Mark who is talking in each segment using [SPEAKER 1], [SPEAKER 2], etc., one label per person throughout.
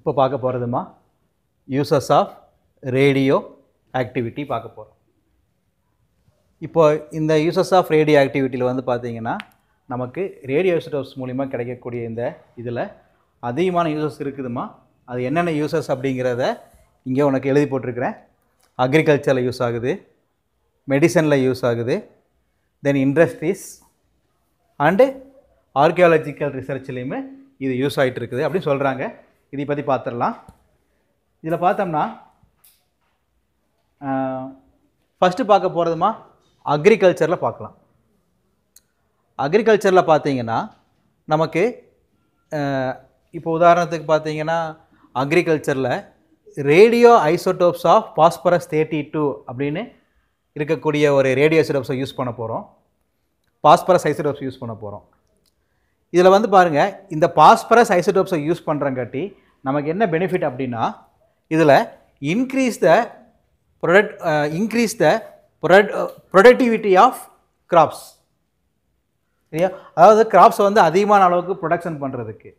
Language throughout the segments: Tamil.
[SPEAKER 1] இப்போ பார்க்க போகிறதுமா யூசஸ் ஆஃப் ரேடியோ ஆக்டிவிட்டி பார்க்க போகிறோம் இப்போ இந்த யூசஸ் ஆஃப் ரேடியோ ஆக்டிவிட்டியில் வந்து பார்த்திங்கன்னா நமக்கு ரேடியோ ஐசோடோப்ஸ் மூலிமா கிடைக்கக்கூடிய இந்த இதில் அதிகமான யூசஸ் இருக்குதுமா? அது என்னென்ன யூசஸ் அப்படிங்கிறத இங்கே உனக்கு எழுதி போட்டிருக்கிறேன். அக்ரிகல்ச்சரில் யூஸ் ஆகுது. மெடிசனில் யூஸ் ஆகுது. தென் இண்டஸ்ட்ரீஸ் அண்டு ஆர்கியாலஜிக்கல் ரிசர்ச்லேயுமே இது யூஸ் ஆகிட்டு இருக்குது. அப்படின்னு சொல்கிறாங்க இதை பற்றி பார்த்துடலாம். இதில் பார்த்தோம்னா ஃபஸ்ட்டு பார்க்க போகிறதுமா அக்ரிகல்ச்சரில் பார்க்கலாம். அக்ரிகல்ச்சரில் பார்த்தீங்கன்னா நமக்கு இப்போ உதாரணத்துக்கு பார்த்தீங்கன்னா அக்ரிகல்ச்சரில் radio isotopes of phosphorus thirty two அப்படின்னு இருக்கக்கூடிய ஒரு ரேடியோ ஐசோடோப்ஸை யூஸ் பண்ண போகிறோம் பாஸ்பரஸ் ஐசோடோப்ஸ் யூஸ் பண்ண போகிறோம் இதில் வந்து பாருங்கள் இந்த பாஸ்பரஸ் ஐசோடோப்ஸை யூஸ் பண்ணுறங்காட்டி நமக்கு என்ன பெனிஃபிட் அப்படின்னா இதில் increase the product increase the product productivity of crops சரியா? அதாவது கிராப்ஸை வந்து அதிகமான அளவுக்கு ப்ரொடக்ஷன் பண்ணுறதுக்கு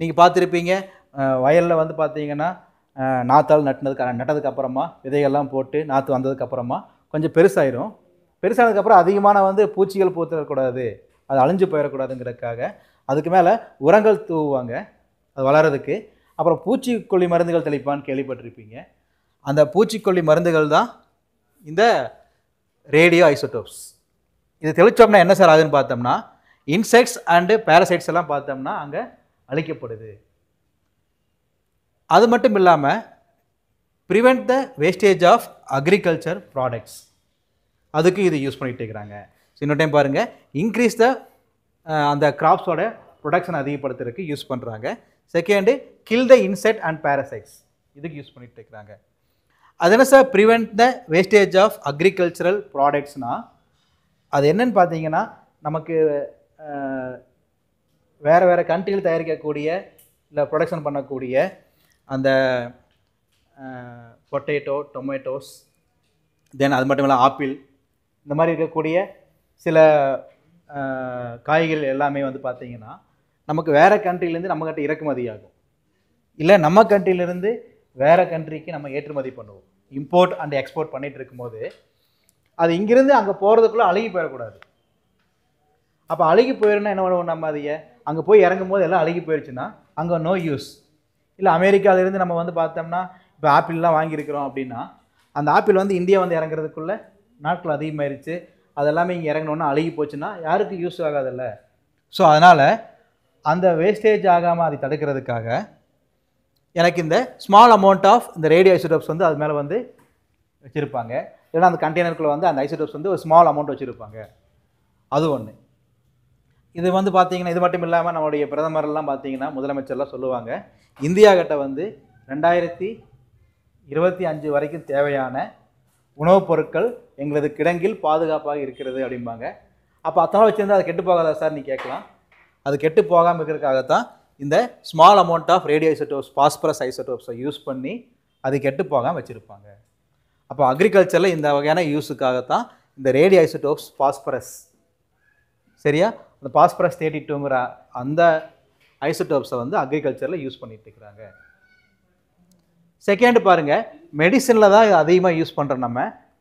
[SPEAKER 1] நீங்கள் பார்த்துருப்பீங்க வயலில் வந்து பார்த்தீங்கன்னா நாற்றால் நட்டினதுக்கு நட்டதுக்கு அப்புறமா விதைகள்லாம் போட்டு நாற்று வந்ததுக்கு அப்புறமா கொஞ்சம் பெருசாயிரும். பெருசானதுக்கப்புறம் அதிகமான வந்து பூச்சிகள் பூத்துடக்கூடாது அது அழிஞ்சு போயிடக்கூடாதுங்கிறதுக்காக அதுக்கு மேலே உரங்கள் தூவுவாங்க. அது வளர்கிறதுக்கு அப்புறம் பூச்சிக்கொல்லி மருந்துகள் தெளிப்பான்னு கேள்விப்பட்டிருப்பீங்க. அந்த பூச்சிக்கொல்லி மருந்துகள் தான் இந்த ரேடியோ ஐசோடோப்ஸ். இது தெளித்தோம்னா என்ன சார் ஆகுதுன்னு பார்த்தோம்னா இன்செக்ட்ஸ் அண்டு பேரசைட்ஸ் எல்லாம் பார்த்தோம்னா அங்கே அழிக்கப்படுது. அது மட்டும் இல்லாமல் prevent the wastage of agriculture products அதுக்கு இது யூஸ் பண்ணிகிட்டு இருக்கிறாங்க. ஸோ இன்னொரு டைம் பாருங்கள் இன்க்ரீஸ் த அந்த கிராப்ஸோட ப்ரொடக்ஷன் அதிகப்படுத்துறதுக்கு யூஸ் பண்ணுறாங்க second kill the insect and parasites இதுக்கு யூஸ் பண்ணிட்டு இருக்கிறாங்க அது என்ன sir prevent the wastage of agricultural ப்ராடக்ட்ஸ்னால் அது என்னன்னு பார்த்தீங்கன்னா நமக்கு வேறு வேறு கண்ட்ரியில் தயாரிக்கக்கூடிய இல்லை ப்ரொடக்ஷன் பண்ணக்கூடிய அந்த பொட்டேட்டோ டொமேட்டோஸ் தென் அது மட்டும் இல்லை ஆப்பிள் இந்த மாதிரி இருக்கக்கூடிய சில காய்கள் எல்லாமே வந்து பார்த்திங்கன்னா நமக்கு வேறு கண்ட்ரிலேருந்து நம்மக்கிட்ட இறக்குமதி ஆகும் இல்லை நம்ம கண்ட்ரிலேருந்து வேறு கண்ட்ரிக்கு நம்ம ஏற்றுமதி பண்ணுவோம். இம்போர்ட் அண்ட் எக்ஸ்போர்ட் பண்ணிகிட்டு இருக்கும்போது அது இங்கேருந்து அங்கே போகிறதுக்குள்ளே அழுகி போயிடக்கூடாது. அப்போ அழுகி போயிருந்தா என்ன பண்ணுவோம் நம்ம அதைய? அங்கே போய் இறங்கும் போது எல்லாம் அழுகி போயிடுச்சுன்னா அங்கே நோ யூஸ் இல்லை அமெரிக்காவிலேருந்து நம்ம வந்து பார்த்தோம்னா இப்போ ஆப்பிள்லாம் வாங்கியிருக்கிறோம் அப்படின்னா அந்த ஆப்பிள் வந்து இந்தியா வந்து இறங்குறதுக்குள்ளே நாட்கள் அதிகமாயிருச்சு. அதெல்லாமே இங்கே இறங்கினோன்னா அழுகி போச்சுன்னா யாருக்கு யூஸ் ஆகாதில்ல. ஸோ அதனால் அந்த வேஸ்டேஜ் ஆகாமல் அதை தடுக்கிறதுக்காக எனக்கு இந்த ஸ்மால் அமௌண்ட் ஆஃப் இந்த ரேடியோ ஐசோடோப்ஸ் வந்து அது மேலே வந்து வச்சுருப்பாங்க. ஏன்னா அந்த கண்டெய்னருக்குள்ளே வந்து அந்த ஐசோடோப்ஸ் வந்து ஒரு ஸ்மால் அமௌண்ட் வச்சுருப்பாங்க. அது ஒன்று இது வந்து பார்த்திங்கன்னா இது மட்டும் இல்லாமல் நம்மளுடைய பிரதமர்லாம் பார்த்தீங்கன்னா முதலமைச்சர்லாம் சொல்லுவாங்க இந்தியா கிட்ட வந்து ரெண்டாயிரத்தி இருபத்தி அஞ்சு வரைக்கும் தேவையான உணவுப் பொருட்கள் எங்களது கிடங்கில் பாதுகாப்பாக இருக்கிறது அப்படிம்பாங்க. அப்போ அத்தனை வச்சுருந்தா அது கெட்டு போகாதா சார்? நீ கேட்கலாம். அது கெட்டு போகாமல் இருக்கிறதுக்காகத்தான் இந்த small amount of radio isotopes phosphorus ஐசோடோப்ஸை use பண்ணி அது கெட்டு போகாமல் வச்சுருப்பாங்க. அப்போ அக்ரிகல்ச்சரில் இந்த வகையான யூஸுக்காகத்தான் இந்த ரேடியோ ஐசோடோப்ஸ் பாஸ்பரஸ் சரியா? அந்த பாஸ்பரஸ் தேர்ட்டி டூங்கிற அந்த ஐசோடோப்ஸை வந்து அக்ரிகல்ச்சரில் யூஸ் பண்ணிகிட்டு இருக்கிறாங்க. செகண்ட் பாருங்கள் மெடிசனில் தான் அதிகமாக யூஸ் பண்ணுறோம் நம்ம.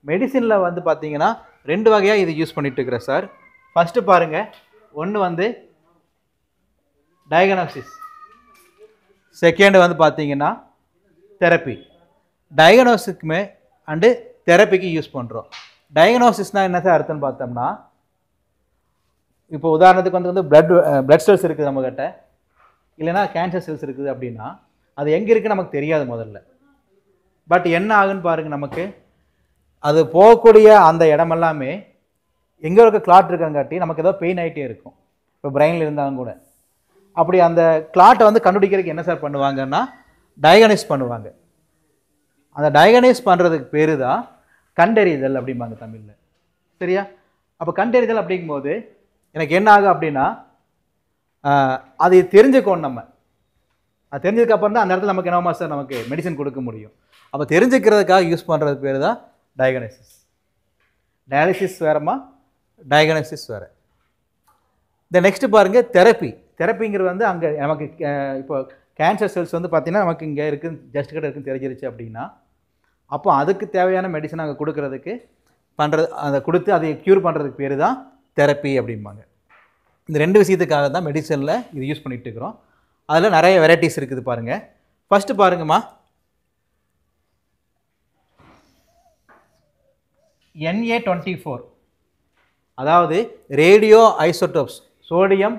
[SPEAKER 1] மெடிசனில் வந்து பார்த்தீங்கன்னா ரெண்டு வகையாக இது யூஸ் பண்ணிகிட்டு இருக்கிறேன் சார் ஃபஸ்ட்டு பாருங்கள் ஒன்று வந்து டயகனோசிஸ் செகண்ட் வந்து பார்த்தீங்கன்னா தெரப்பி டயகனோசிக்குமே அண்டு தெரப்பிக்கு யூஸ் பண்ணுறோம் டயகனோசிஸ்னால் என்ன சார் அர்த்தம்னு பார்த்தோம்னா இப்போ உதாரணத்துக்கு வந்து வந்து பிளட் பிளட் செல்ஸ் இருக்குது நம்மக்கிட்ட இல்லைன்னா கேன்சர் செல்ஸ் இருக்குது அப்படின்னா அது எங்கே இருக்குன்னு நமக்கு தெரியாது முதல்ல. பட் என்ன ஆகுன்னு பாருங்கள் நமக்கு. அது போகக்கூடிய அந்த இடமெல்லாமே எங்கே இருக்க கிளாட் இருக்கங்காட்டி நமக்கு ஏதோ பெயின் ஆகிட்டே இருக்கும். இப்போ பிரெயினில் இருந்தாலும் கூட. அப்படி அந்த கிளாட்டை வந்து கண்டுபிடிக்கிறதுக்கு என்ன சார் பண்ணுவாங்கன்னா டயகனைஸ் பண்ணுவாங்க. அந்த டயகனைஸ் பண்ணுறதுக்கு பேர் தான் கண்டறிதல் அப்படிம்பாங்க தமிழில். சரியா? அப்போ கண்டறிதல் அப்படிங்கும்போது எனக்கு என்ன ஆகும் அப்படின்னா அதை அது தெரிஞ்சுக்கணும் நம்ம. அது தெரிஞ்சதுக்கப்புறம் தான் அந்த இடத்துல நமக்கு என்னமா சார் நமக்கு மெடிசன் கொடுக்க முடியும். அப்போ தெரிஞ்சுக்கிறதுக்காக யூஸ் பண்ணுறது பேர் தான் டயகனைசிஸ் டயாலிசிஸ் வேறமா டயகனைசிஸ் வேறு. இந்த நெக்ஸ்ட்டு பாருங்கள் தெரப்பி தெரப்பிங்கிறது வந்து அங்கே நமக்கு இப்போ கேன்சர் செல்ஸ் வந்து பார்த்திங்கன்னா நமக்கு இங்கே இருக்குது ஜஸ்ட் கிட்ட இருக்குன்னு தெரிஞ்சிருச்சு அப்படின்னா அப்போ அதுக்கு தேவையான மெடிசன் அங்கே கொடுக்கறதுக்கு பண்ணுறது அதை கொடுத்து அதை க்யூர் பண்ணுறதுக்கு பேர் தான் தெரப்பி அப்படிம்பாங்க. இந்த ரெண்டு விஷயத்துக்காக தான் மெடிசனில் இது யூஸ் பண்ணிட்டு இருக்கிறோம். அதில் நிறைய வெரைட்டிஸ் இருக்குது பாருங்கள் ஃபஸ்ட்டு பாருங்கம்மா. என்ஏ டுவெண்ட்டி ஃபோர் அதாவது ரேடியோ ஐசோடோப்ஸ் சோடியம்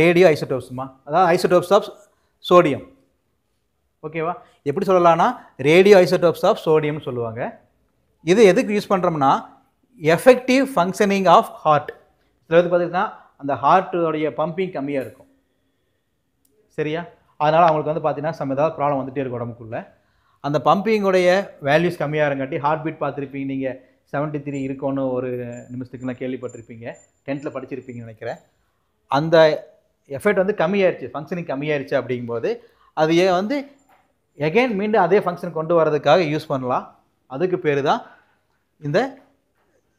[SPEAKER 1] ரேடியோ ஐசோடோப்ஸ்மா. அதாவது ஐசோடோப்ஸ் ஆஃப் சோடியம். ஓகேவா? எப்படி சொல்லலாம்னா ரேடியோ ஐசோடோப்ஸ் ஆஃப் சோடியம்னு சொல்லுவாங்க. இது எதுக்கு யூஸ் பண்ணுறோம்னா எஃபெக்டிவ் ஃபங்க்ஷனிங் ஆஃப் ஹார்ட் சில பேருக்கு பார்த்திங்கன்னா அந்த ஹார்ட்டோடைய பம்பிங் கம்மியாக இருக்கும். சரியா? அதனால் அவங்களுக்கு வந்து பார்த்தீங்கன்னா சம் ஏதாவது ப்ராப்ளம் வந்துகிட்டே இருக்கும் உடம்புக்குள்ளே. அந்த பம்பிங்குடைய வேல்யூஸ் கம்மியாக இருங்காட்டி ஹார்ட் பீட் பார்த்துருப்பீங்க. நீங்கள் செவன்ட்டி த்ரீ இருக்கும்னு ஒரு நிமிஷத்துக்குலாம் கேள்விப்பட்டிருப்பீங்க. டென்த்தில் படிச்சிருப்பீங்கன்னு நினைக்கிறேன். அந்த எஃபெக்ட் வந்து கம்மியாயிருச்சு ஃபங்க்ஷனிங் கம்மியாயிருச்சு அப்படிங்கும்போது அது ஏன் வந்து எகைன் மீண்டும் அதே ஃபங்க்ஷன் கொண்டு வரதுக்காக யூஸ் பண்ணலாம். அதுக்கு பேர் தான் இந்த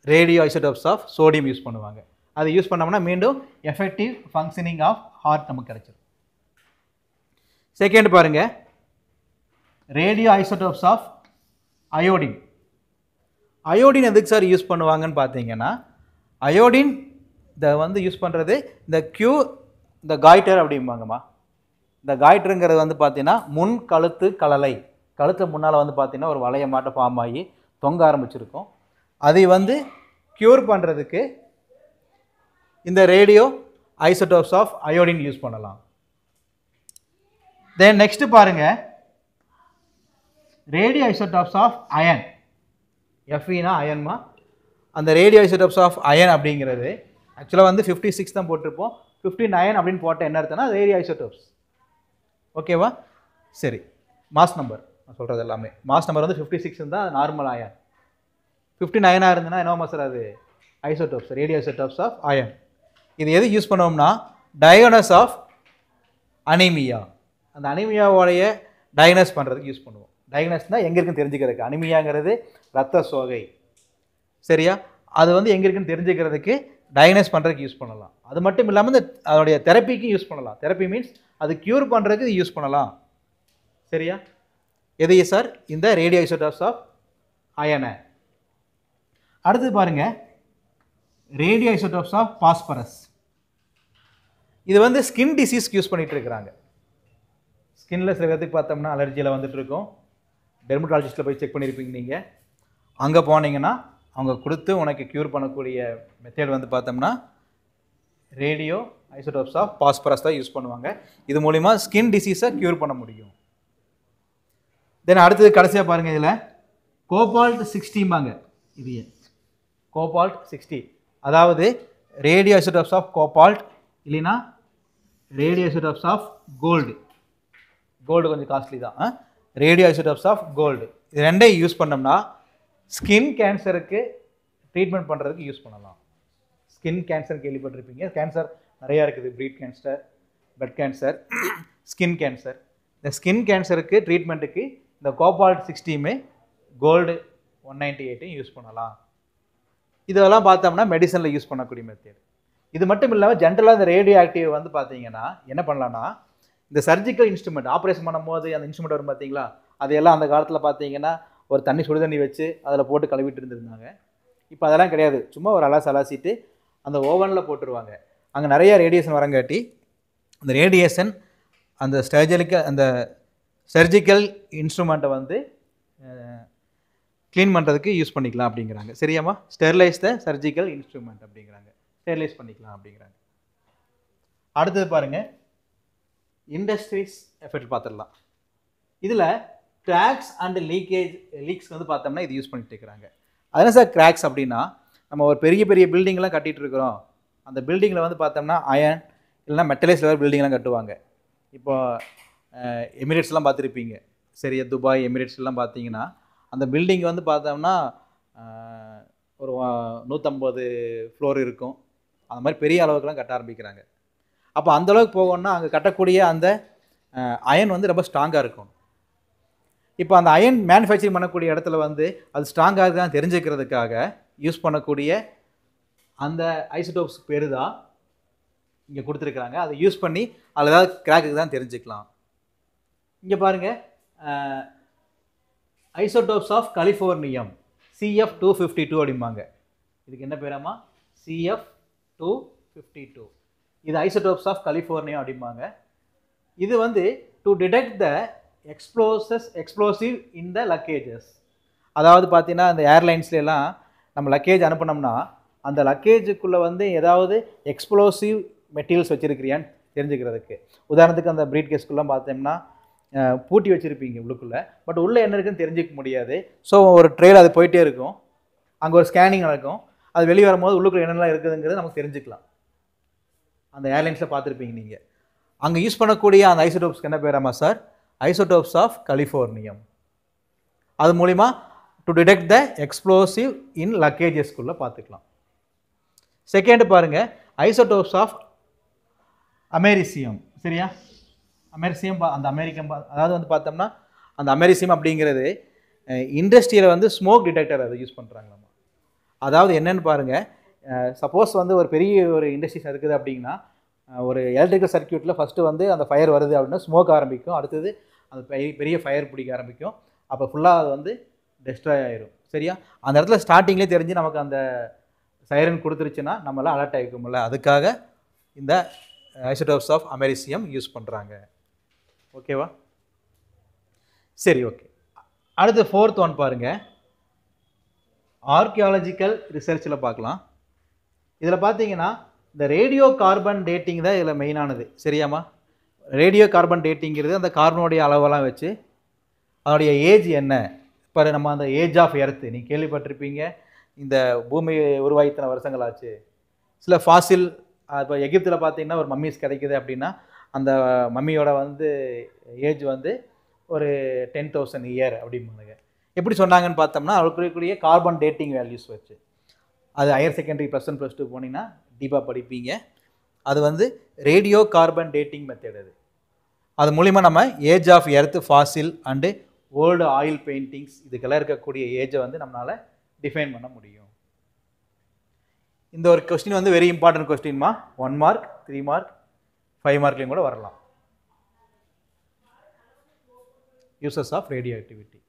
[SPEAKER 1] radio isotopes of sodium use பண்ணுவாங்க. அதை யூஸ் பண்ணோம்னா மீண்டும் எஃபெக்டிவ் ஃபங்க்ஷனிங் ஆஃப் ஹார்ட் நமக்கு கிடைச்சிடும் செகண்ட் பாருங்கள் radio isotopes of iodine iodine எதுக்கு சார் யூஸ் பண்ணுவாங்கன்னு பார்த்தீங்கன்னா அயோடின் இதை வந்து யூஸ் பண்ணுறது இந்த க்யூ இந்த காய்டர் அப்படிம்பாங்கம்மா. இந்த காய்டருங்கிறது வந்து பார்த்தீங்கன்னா முன் கழுத்து கலலை. கழுத்து முன்னால் வந்து பார்த்தீங்கன்னா ஒரு வளைய மாட்ட ஃபார்ம் ஆகி தொங்க ஆரம்பிச்சிருக்கும். அதை வந்து க்யூர் பண்ணுறதுக்கு இந்த radio isotopes of iodine use பண்ணலாம். தென் நெக்ஸ்ட்டு பாருங்க. ரேடியோ ஐசோடாப்ஸ் ஆஃப் அயன் எஃப்இனா அயன்மா அந்த ரேடியோ ஐசோடாப்ஸ் ஆஃப் அயன் அப்படிங்கிறது ஆக்சுவலாக வந்து ஃபிஃப்டி சிக்ஸ் தான் போட்டிருப்போம். ஃபிஃப்டி நைன் அப்படின்னு போட்டால் என்ன அர்த்தம்னா ரேடியோ ஐசோடோப்ஸ் ஓகேவா சரி. மாஸ் நம்பர் நான் சொல்கிறது எல்லாமே. மாஸ் நம்பர் வந்து ஃபிஃப்டி சிக்ஸ் இருந்தால் நார்மல் ஆயன் ஃபிஃப்டி நைனாக இருந்ததுன்னா என்ன சார் அது? Isotopes radio isotopes of iron இது எது யூஸ் பண்ணுவோம்னா டயகனஸ் ஆஃப் அனிமியா அந்த அனிமியாவோடைய டயக்னஸ் பண்ணுறதுக்கு யூஸ் பண்ணுவோம். டயக்னஸ்னால் எங்கே இருக்குன்னு தெரிஞ்சுக்கிறதுக்கு. அனிமியாங்கிறது ரத்த சோகை. சரியா? அது வந்து எங்கே இருக்குன்னு தெரிஞ்சுக்கிறதுக்கு டயக்னைஸ் பண்ணுறதுக்கு யூஸ் பண்ணலாம். அது மட்டும் இல்லாமல் இந்த அதோடைய தெரப்பிக்கும் யூஸ் பண்ணலாம். தெரப்பி மீன்ஸ் அது க்யூர் பண்ணுறதுக்கு இது யூஸ் பண்ணலாம். சரியா? எதையே சார் இந்த ரேடியோ ஐசோடாப்ஸ் ஆஃப் அயனை அடுத்து பாருங்க. ரேடியோ ஐசோடாப்ஸ் ஆஃப் பாஸ்பரஸ் இது வந்து ஸ்கின் டிசீஸ்க்கு யூஸ் பண்ணிகிட்டு இருக்கிறாங்க. ஸ்கின்ல சில பேர்த்துக்கு பார்த்தோம்னா அலர்ஜியில் வந்துட்டு இருக்கும். டெர்மட்டாலஜிஸ்ட்டில் போய் செக் பண்ணியிருப்பீங்க நீங்கள் அங்கே போனீங்கன்னா அவங்க கொடுத்து உனக்கு க்யூர் பண்ணக்கூடிய மெத்தேட் வந்து பார்த்தோம்னா ரேடியோ ஐசோடோப்ஸ் ஆஃப் பாஸ்பரஸ் தான் யூஸ் பண்ணுவாங்க. இது மூலிமா ஸ்கின் டிசீஸை க்யூர் பண்ண முடியும். தென் அடுத்தது கடைசியாக பாருங்கள் இதில். கோபால்ட் சிக்ஸ்டிம்பாங்க இது கோபால்ட் சிக்ஸ்டி அதாவது ரேடியோ ஐசோடோப்ஸ் ஆஃப் கோபால்ட் இல்லைன்னா radio isotopes of gold gold கொஞ்சம் காஸ்ட்லி தான். ரேடியோ ஐசோடோப்ஸ் ஆஃப் கோல்டு இது ரெண்டையும் யூஸ் பண்ணோம்னா ஸ்கின் கேன்சருக்கு ட்ரீட்மெண்ட் பண்ணுறதுக்கு யூஸ் பண்ணலாம். ஸ்கின் கேன்சர் கேள்விப்பட்டிருப்பீங்க. கேன்சர் நிறையா இருக்குது. Breast cancer blood cancer skin cancer இந்த ஸ்கின் கேன்சருக்கு ட்ரீட்மெண்ட்டுக்கு இந்த கோபால்ட் சிக்ஸ்டியுமே கோல்டு ஒன் நைன்டி எயிட்டையும் யூஸ் பண்ணலாம். இதெல்லாம் பார்த்தோம்னா மெடிசனில் யூஸ் பண்ணக்கூடிய மெத்தேட் இது மட்டும் இல்லாமல் ஜென்ரலாக இந்த ரேடியோ ஆக்டிவ் வந்து பார்த்தீங்கன்னா என்ன பண்ணலான்னா இந்த சர்ஜிக்கல் இன்ஸ்ட்ருமெண்ட் ஆப்ரேஷன் பண்ணும்போது அந்த இன்ஸ்ட்ருமெண்ட் வரும் பார்த்தீங்களா? அதையெல்லாம் அந்த காலத்தில் பார்த்தீங்கன்னா ஒரு தண்ணி சுடு தண்ணி வச்சு அதில் போட்டு கழுவிட்டு இருந்திருந்தாங்க. இப்போ அதெல்லாம் கிடையாது. சும்மா ஒரு அலாசி அலாசிட்டு அந்த ஓவனில் போட்டுருவாங்க. அங்கே நிறைய ரேடியேஷன் வரங்காட்டி அந்த ரேடியேஷன் அந்த ஸ்டர்ஜலிக்கல் அந்த சர்ஜிக்கல் இன்ஸ்ட்ருமெண்ட்டை வந்து க்ளீன் பண்ணுறதுக்கு யூஸ் பண்ணிக்கலாம் அப்படிங்கிறாங்க. சரியாம்மா? ஸ்டெர்லைஸ் த சர்ஜிக்கல் இன்ஸ்ட்ருமெண்ட் அப்படிங்கிறாங்க. ஸ்டெர்லைஸ் பண்ணிக்கலாம் அப்படிங்கிறாங்க. அடுத்தது பாருங்கள் இண்டஸ்ட்ரீஸ் எஃபெக்ட் பார்த்துடலாம். இதில் கிராக்ஸ் அண்ட் லீக்கேஜ் லீக்ஸ்க்கு வந்து பார்த்தோம்னா இது யூஸ் பண்ணிட்டு இருக்கிறாங்க. அதனால் சார் கிராக்ஸ் அப்படின்னா நம்ம ஒரு பெரிய பெரிய பில்டிங்லாம் கட்டிகிட்டு இருக்கிறோம். அந்த பில்டிங்கில் வந்து பார்த்தோம்னா அயன் இல்லைனா மெட்டலைஸ் லெவல் பில்டிங்லாம் கட்டுவாங்க. இப்போ எமிரேட்ஸ்லாம் பார்த்துருப்பீங்க. சரியா துபாய் எமிரேட்ஸ்லாம் பார்த்தீங்கன்னா அந்த பில்டிங் வந்து பார்த்தோம்னா ஒரு வா- நூற்றம்பது ஃப்ளோர் இருக்கும். அந்த மாதிரி பெரிய அளவுக்குலாம் கட்ட ஆரம்பிக்கிறாங்க. அப்போ அந்த அளவுக்கு போகணும்னா அங்கே கட்டக்கூடிய அந்த அயன் வந்து ரொம்ப ஸ்ட்ராங்காக இருக்கும். இப்போ அந்த அயன் மேனுஃபேக்சரிங் பண்ணக்கூடிய இடத்துல வந்து அது ஸ்ட்ராங்காக இருக்கான்னு தெரிஞ்சுக்கிறதுக்காக யூஸ் பண்ணக்கூடிய அந்த ஐசோடோப்ஸ் பேர் தான் இங்கே கொடுத்துருக்குறாங்க. அதை யூஸ் பண்ணி அதில் ஏதாவது கிராக்கு தான் தெரிஞ்சுக்கலாம். இங்கே பாருங்கள் isotopes of californium CF two fifty two அப்படிம்பாங்க. இதுக்கு என்ன பேராமா சிஎஃப் டூ ஃபிஃப்டி டூ இது ஐசோடோப்ஸ் ஆஃப் கலிஃபோர்னியா அப்படிம்பாங்க. இது வந்து to detect the explosives explosive in the luggages அதாவது பார்த்தீங்கன்னா அந்த ஏர்லைன்ஸ்லாம் நம்ம லக்கேஜ் அனுப்பினோம்னா அந்த லக்கேஜுக்குள்ளே வந்து ஏதாவது எக்ஸ்ப்ளோசிவ் மெட்டீரியல்ஸ் வச்சுருக்கிறியான்னு தெரிஞ்சுக்கிறதுக்கு. உதாரணத்துக்கு அந்த ப்ரீட் கேஸ்க்குள்ளே பார்த்தோம்னா பூட்டி வச்சுருப்பீங்க உள்ளுக்குள்ளே. பட் உள்ளே என்ன இருக்குன்னு தெரிஞ்சிக்க முடியாது. ஸோ ஒரு ட்ரெயில் அது போயிட்டே இருக்கும். அங்கே ஒரு ஸ்கேனிங் நடக்கும். அது வெளியே வரும்போது உள்ளுக்குள்ள என்னெல்லாம் இருக்குதுங்கிறது நமக்கு தெரிஞ்சுக்கலாம். அந்த ஏர்லைன்ஸில் பார்த்துருப்பீங்க நீங்கள் அங்கே யூஸ் பண்ணக்கூடிய அந்த ஐசோடோப்ஸ்க்கு என்ன பேராமா சார் ஐசோடோப்ஸ் ஆஃப் கலிஃபோர்னியம். அது மூலிமா to detect the explosive in லக்கேஜஸ்குள்ளே பார்த்துக்கலாம் செகண்ட் பாருங்கள் ஐசோடோப்ஸ் ஆஃப் அமெரிசியம். சரியா? அமெரிசியம் பா- அந்த அமெரிக்கன் பா- அதாவது வந்து பார்த்தோம்னா அந்த அமெரிசியம் அப்படிங்கிறது இண்டஸ்ட்ரியில் வந்து ஸ்மோக் டிடெக்டர் அதை யூஸ் பண்ணுறாங்களாமா அதாவது என்னென்னு பாருங்கள் சப்போஸ் வந்து ஒரு பெரிய ஒரு இண்டஸ்ட்ரீஸ் இருக்குது அப்படின்னா ஒரு எலக்ட்ரிக்கல் சர்க்யூட்டில் ஃபஸ்ட்டு வந்து அந்த ஃபயர் வருது அப்படின்னா ஸ்மோக் ஆரம்பிக்கும். அடுத்தது அந்த பெரிய பெரிய ஃபயர் பிடிக்க ஆரம்பிக்கும். அப்போ ஃபுல்லாக அது வந்து டெஸ்ட்ராய் ஆயிரும். சரியா? அந்த இடத்துல ஸ்டார்டிங்லேயே தெரிஞ்சு நமக்கு அந்த சைரன் கொடுத்துருச்சுன்னா நம்மளாம் அலர்ட் ஆகிக்கும்ல அதுக்காக இந்த ஐசோடோப்ஸ் ஆஃப் அமெரிசியம் யூஸ் பண்ணுறாங்க ஓகேவா சரி ஓகே அடுத்து ஃபோர்த் ஒன் பாருங்க. ஆர்கியாலஜிக்கல் ரிசர்ச்சில் பார்க்கலாம். இதில் பார்த்தீங்கன்னா இந்த ரேடியோ கார்பன் டேட்டிங் தான் இதில் மெயினானது சரியாம்மா? ரேடியோ கார்பன் டேட்டிங்கிறது அந்த கார்பனுடைய அளவெல்லாம் வச்சு அதனுடைய ஏஜ் என்ன? இப்போ நம்ம அந்த ஏஜ் ஆஃப் எர்த்து நீ கேள்விப்பட்டிருப்பீங்க. இந்த பூமி உருவாகி இத்தனை வருஷங்கள் ஆச்சு. சில ஃபாசில் இப்போ எகிப்தில் பார்த்தீங்கன்னா ஒரு மம்மிஸ் கிடைக்குது அப்படின்னா அந்த மம்மியோட வந்து ஏஜ் வந்து ஒரு டென் தௌசண்ட் இயர் அப்படிம்பாங்க எப்படி சொன்னாங்கன்னு பார்த்தோம்னா அவருக்குரிய கார்பன் டேட்டிங் வேல்யூஸ் வச்சு. அது higher secondary plus one plus two போனீங்கன்னா டீப்பாக படிப்பீங்க அது வந்து ரேடியோ கார்பன் டேட்டிங் மெத்தட் அது அது மூலிமா நம்ம age of earth fossil and old oil paintings இதுக்கெல்லாம் இருக்கக்கூடிய ஏஜை வந்து நம்மளால் டிஃபைன் பண்ண முடியும் இந்த ஒரு கொஸ்டின் வந்து very important கொஸ்டின்மா one mark three mark five மார்க்லேயும் கூட வரலாம் யூசஸ் ஆஃப் ரேடியோ ஆக்டிவிட்டி